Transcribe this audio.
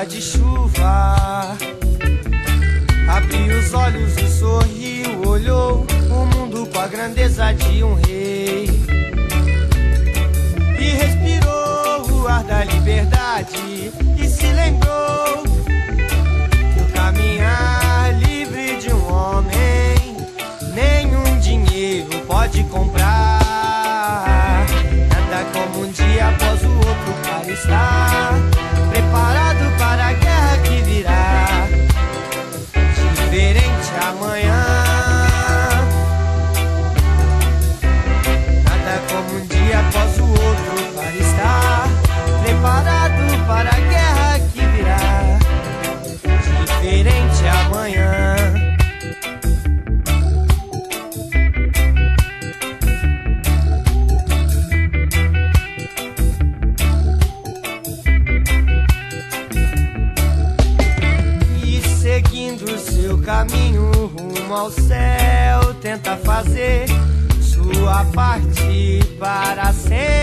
dia de chuva. Abriu os olhos e sorriu, olhou o mundo com a grandeza de um rei. E respirou o ar da liberdade e se lembrou que o caminhar livre de um homem nenhum dinheiro pode comprar. Nada como um dia após o outro para estar seguindo seu caminho rumo ao céu, tenta fazer sua parte para sempre